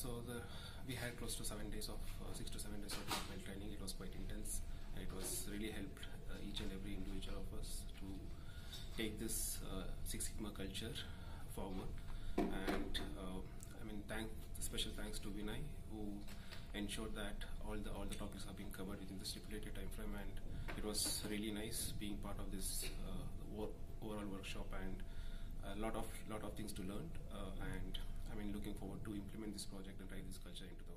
so the, we had close to seven days of uh, six to seven days of black training. It was quite intense, and it was really helped uh, each and every individual of us to take this uh, Six Sigma culture forward. And uh, I mean, thank special thanks to Vinay who ensured that all the all the topics are being covered within the stipulated time frame. And it was really nice being part of this uh, overall workshop and a lot of lot of things to learn. And forward to implement this project and drive this culture into the